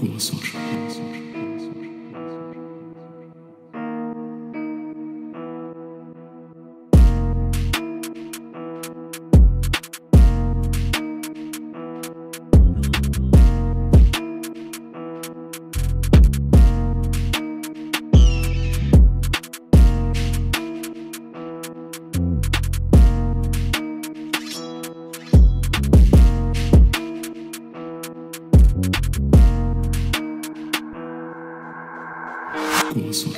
Kursor. Kursor. 给所锁